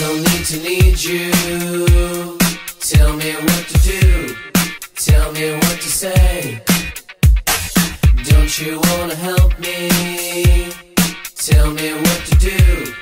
Don't need to need you. Tell me what to do. Tell me what to say. Don't you wanna help me? Tell me what to do.